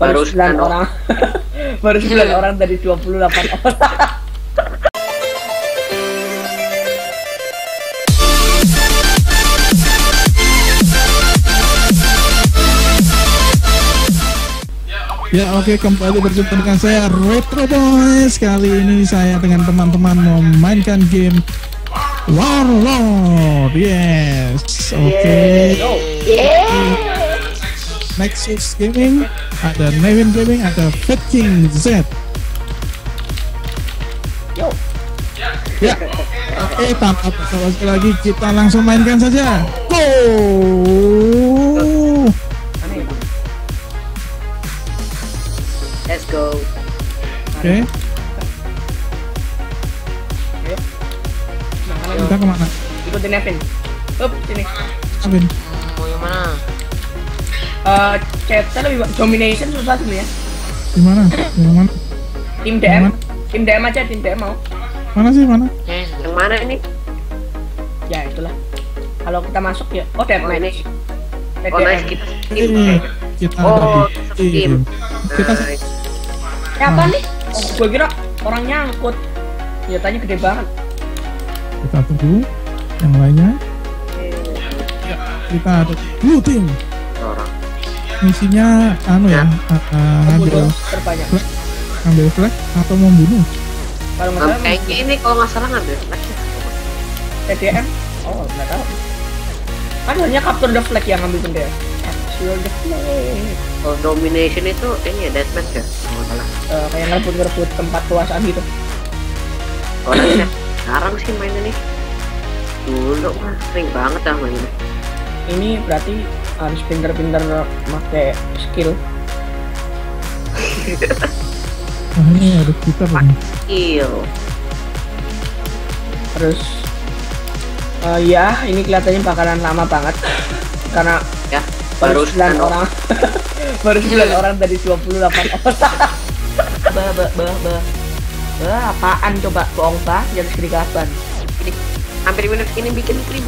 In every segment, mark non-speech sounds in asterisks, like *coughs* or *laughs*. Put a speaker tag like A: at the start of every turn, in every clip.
A: Baru
B: Baru 9
A: 9
B: orang. *laughs* Baru 9 orang dari 28 *laughs* orang.
C: Ya oke kembali berjumpa dengan saya Retro Boys. Kali ini saya dengan teman-teman memainkan game Warlord. Yes Oke Nexus Gaming Ada Nevin Gaming Ada Fat King Z
B: Yo.
C: Ya Oke tanpa basa-basi lagi kita langsung mainkan saja Go.
A: Let's go.
C: Oke
B: Nah, kanan.
C: kita ke mana?
B: Ikutin Nevin. Up, sini.
A: Mana?
B: Eh, chapter lebih domination susah sebenarnya.
C: di mana? Di mana?
B: Tim DM.
C: Mana?
B: Tim DM aja, tim DM mau.
C: Mana sih mana?
A: Eh, yang mana ini?
B: Ya, itulah. Kalau kita masuk ya. Oh, dead
A: Oh, ini.
B: match.
A: Oh, nice kita
C: Ini
A: skip.
C: kita
A: Oh, skip.
C: tim. Kita
A: Nice.
B: Eh, apa nih? Oh, gue kira orang nyangkut. Nyatanya gede banget.
C: kita tunggu yang lainnya. Kita ada blue team.
A: Orang.
C: Misinya anu ya, uh, uh, ngambil
B: terbanyak.
C: flag, ngambil flag atau membunuh.
B: Kalau nggak salah,
A: kayaknya ini kalau nggak salah ngambil flag ya.
B: TDM. Oh, nggak tahu. Kan hanya capture the flag yang ngambil benda. Capture the flag.
A: Kalau domination itu ini ya deathmatch ya. Kalau nggak salah.
B: Eh, kayak ngerebut-ngerebut tempat kekuasaan gitu.
A: Oh, ini ya. Sekarang sih main ini. Dulu mah sering banget dah main ini.
B: Ini berarti harus pinter-pinter pakai skill.
C: Nah, ini ada kita nih.
A: Kill.
B: Terus eh ya, ini kelihatannya bakalan lama banget karena
A: Ya,
B: baru
A: baru
B: 9
A: anu,
B: orang. *laughs* baru 9 orang dari 28 *laughs* orang. bah, bah, bah, bah. Bah, apaan coba bohong bah, jadi serigala
A: Ini hampir minus ini bikin krim.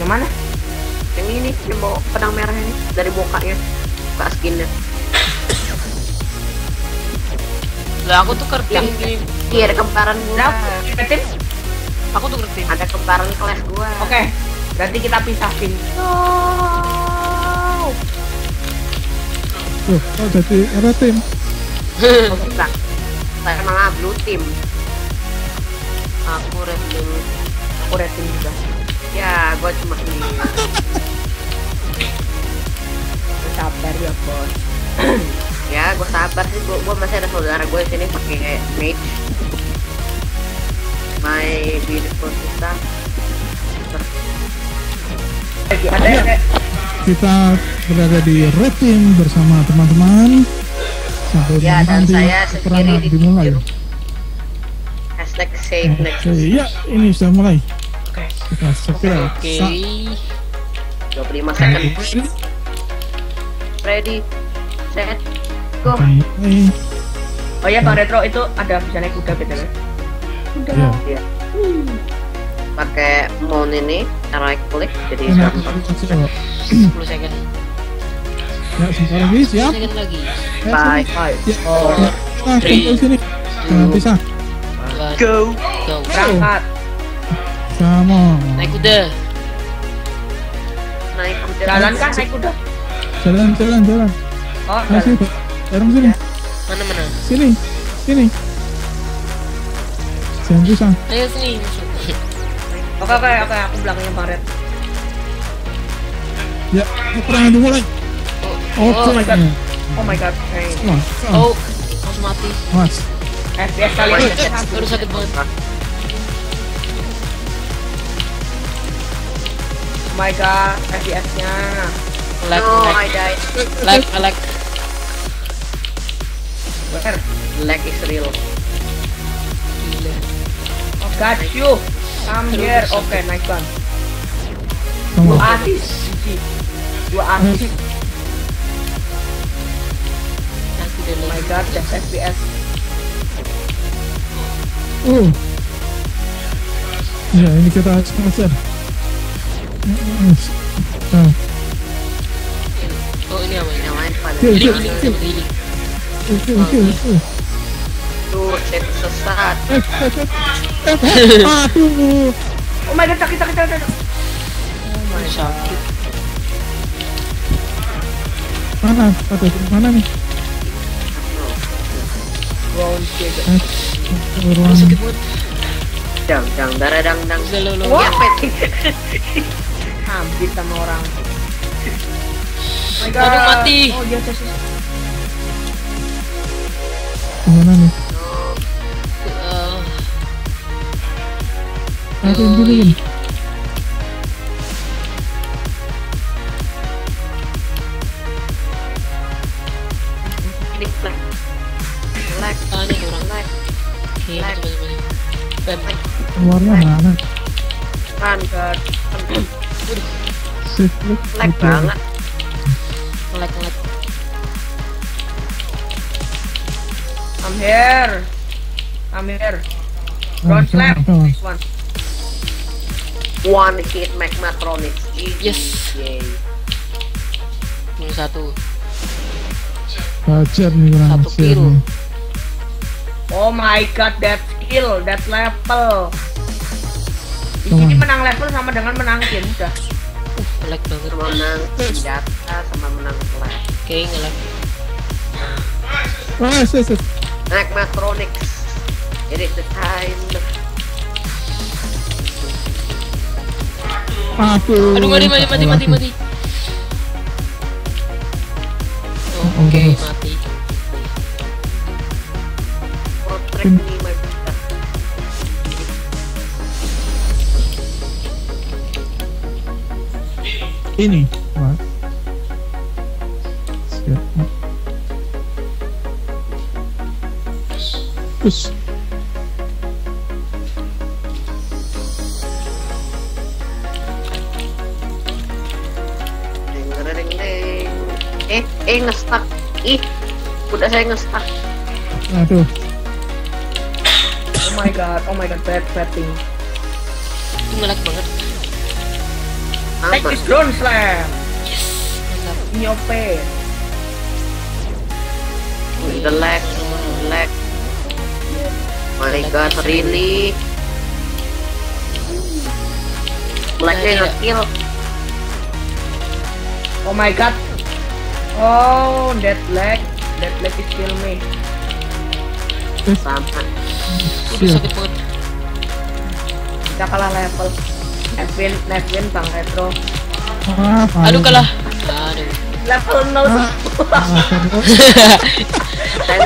B: Yang mana?
A: Yang ini yang bawa pedang merah ini dari bokanya. Buka skinnya.
D: Lah aku tuh kerting
A: Yang-
D: gini.
A: Iya, ada kembaran gua.
B: Tim.
D: Aku tuh kerting.
A: Ada kembaran kelas gua.
B: Oke, berarti kita pisah tim.
C: Tuh, oh, jadi ada tim. *laughs*
A: Oh, bukan. Saya malah blue team.
D: Aku wrestling.
B: Aku red team juga.
A: Ya, gua cuma ini.
B: Sabar ya bos. *clears throat*
A: Ya, gua sabar sih. Gua, gua masih ada saudara gue sini pakai mage. My beautiful sister.
B: Ada ada.
C: Kita berada di red team bersama teman-teman. Sampai
A: Ya, dan
C: nanti
A: saya sendiri di
C: dimulai.
A: Hashtag save next.
C: Ya ini sudah mulai.
B: Oke.
C: Sa-
A: 25 second.
C: Ready?
A: Ready. Set. Go.
B: Oh ya Bang Retro itu ada bisa naik kuda btw. Kuda.
C: Ya.
A: Ya. Pakai mount ini, right click jadi gampang.
C: aku kasih kok.
D: 10 second.
C: Ya, sebentar lagi siap.
D: 10 second lagi.
C: Ya,
A: Bye.
B: Five.
C: Ya,
B: Oh,
C: ya, kita sini. Pisah.
D: One,
A: Go.
D: go.
B: berangkat.
C: On.
D: Naik kuda.
A: Naik kuda.
B: Jalan kan naik kuda.
C: Jalan, jalan, jalan.
B: Oh,
C: sini,
B: jalan.
C: sini.
D: Mana mana?
C: Sini, sini. Jangan pisah.
D: Ayo sini masuk. *laughs*
B: Oke oke oke aku belakangnya Bang Ret.
C: Ya, peperangan dimulai.
D: Oh,
C: Oke.
B: oh my God. Oh my god. Hey.
C: Sama, sama.
D: Oh, langsung mati.
C: Mas.
B: FPS kalian
D: Eh,
B: ya.
D: Baru sakit banget.
B: My god, FPS-nya.
D: Lag,
A: No, I
D: lag,
A: died.
D: lag, lag.
B: Where?
A: Lag is real.
D: Gila.
B: Oh, got you. Come here. Oke, nice one. Dua asis. Dua asis.
D: Udah
B: Oh my god, that's FPS.
C: Oh. Ya, ini kita harus ngejar. Nah,
D: Oh ini apa ini?
C: Kill, kill.
A: Tuh, saya tersesat.
C: Eh, eh, eh, eh, eh.
B: Oh my god, sakit sakit sakit. Oh my.
D: Sakit.
C: Mana? Mana nih? Eh, ruang.
D: Sakit.
A: Dang, dang, darah, dang, dang.
B: Wah. Hampir sama orang. Oh my
D: Aduh, mati.
B: Oh dia tes.
C: Gimana nih?
D: Eh,
C: Ada yang duluin.
D: Orang. Teman-teman.
C: Keluarnya mana?
A: Kan. *clears throat* Flag banget.
D: Ngelag, ngelag.
B: I'm here. I'm here. Front
C: sama,
B: left.
C: sama.
B: Next one.
A: One hit Magmatronics.
D: Yes.
A: Yay.
D: Minus satu.
C: Bacer nih kurang
D: Satu kill.
B: Oh my god, that skill, that level. Di
C: Come
B: sini
C: on.
B: menang level sama dengan menang game udah.
D: Uh, ngelag banget.
A: Sama menang senjata sama menang flag.
D: Oke, ngelag.
C: Ah, shit, shit.
A: Magmatronics. It is the time.
C: Aduh.
D: Aduh, mati, mati, mati, mati, mati. Oh, Oke,
C: terus.
D: mati.
A: Protrek
C: Ini. Siap. Terus.
A: Eh, eh ngestak. Ih, udah saya ngestak.
C: Aduh.
B: Oh my god, oh my god, bad betting.
D: Itu ngelag banget.
B: Take this drone slam.
D: Yes. Mantap.
B: In your face.
A: Wih, The lag, lag. My god, really? Lagnya nge-kill.
B: Oh my god. Oh, that leg, that leg is kill me.
A: Sama.
D: Udah
C: Siap.
D: sakit banget.
B: Kita kalah level. Nevin, Nevin, Bang Retro.
C: Ah,
D: Aduh, kalah. Aduh.
B: Level 0
C: Ah.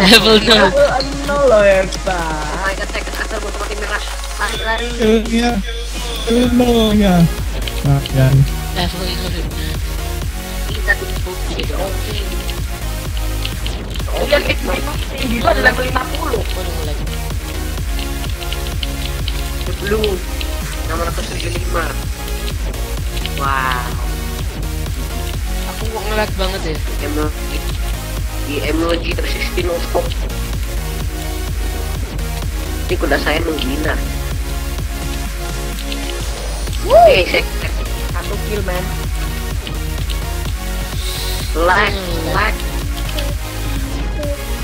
D: Level 0.
B: Level 0 loh ya,
A: Oh
B: Pak.
A: my god, saya kesasar buat mati merah. Lari, lari.
C: Ya. Nah, ya.
D: Level itu.
A: Kita dibukti. Oke.
B: Oh, iya, tinggi itu ada level 50.
D: Waduh, ngelag.
A: 675. Wow.
D: Aku kok ngelag banget ya.
A: Emoji. Di emoji 360 no stop. Ini kuda saya. Oke, saya
B: Satu kill, man.
A: lag, lag.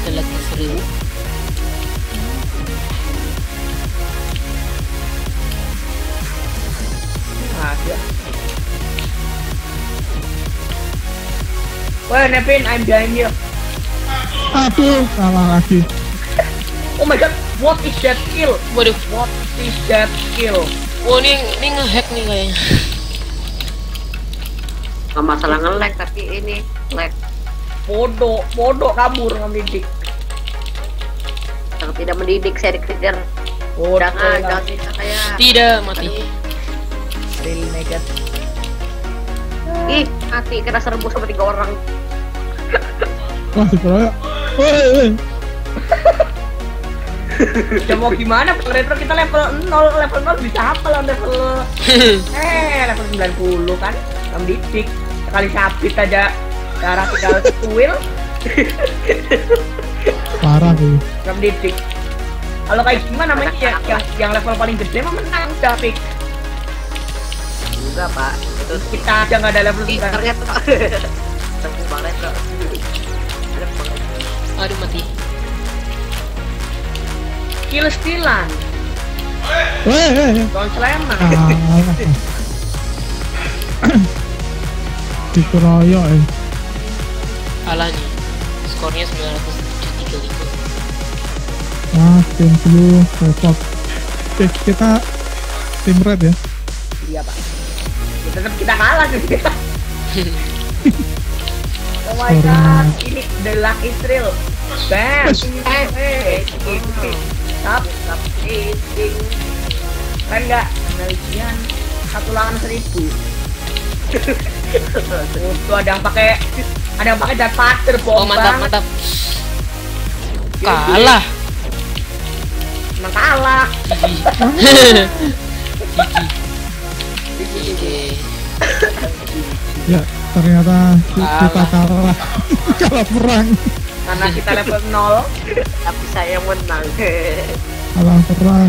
D: Ngelag serius.
B: Nah, dia. Well, Nevin, I'm behind you.
C: Aduh, kalah lagi.
B: Oh my god, what is that kill?
D: Waduh.
B: What is that kill?
D: Wah, ini ini ngehack nih kayaknya.
A: Gak masalah nge-lag tapi ini lag.
B: Bodoh, bodoh kabur ngambil dik.
A: Sangat tidak mendidik saya dikejar.
B: Bodoh
A: Jangan, jangan bisa saya.
D: Tidak mati.
B: Really naked.
A: Ih, mati kena serbu sama tiga orang.
C: Woi, woi.
B: Ya mau gimana? Bang Retro kita level 0, level 0 bisa apa lah level *laughs* eh level 90 kan? Ngambil didik. Sekali sabit aja darah tinggal setuil, *laughs*
C: Parah tuh.
B: ngambil didik. Kalau kayak gimana namanya ya, yang, yang level paling gede mah menang udah fix.
A: Enggak, Pak. Itu
B: Kita aja nggak ada level
A: Ih,
B: 9.
A: ternyata. Tepuk banget.
D: Aduh mati.
B: Kill stealan.
C: Weh, weh, weh.
B: Don't sleman.
C: Kalah. *coughs* Dikeroyok eh.
D: Nih. Skornya 935.
C: Wah, tim blue repot. Oke, kita tim red ya.
B: Iya pak. Ya, tetap kita kalah sih. *laughs* oh my god, ini the lucky thrill. Bam. Eh, eh. Tap, tap, eating. Keren nggak? Penelitian satu lawan seribu. *laughs* Oh, tuh ada yang pakai ada yang pakai dark fighter
D: Oh mantap
B: banget.
D: mantap. Kalah.
B: Emang kalah. *laughs*
C: Ya, ternyata kita kalah. *laughs* kalah perang.
B: Karena kita level 0
A: Tapi saya menang.
C: Kalah perang.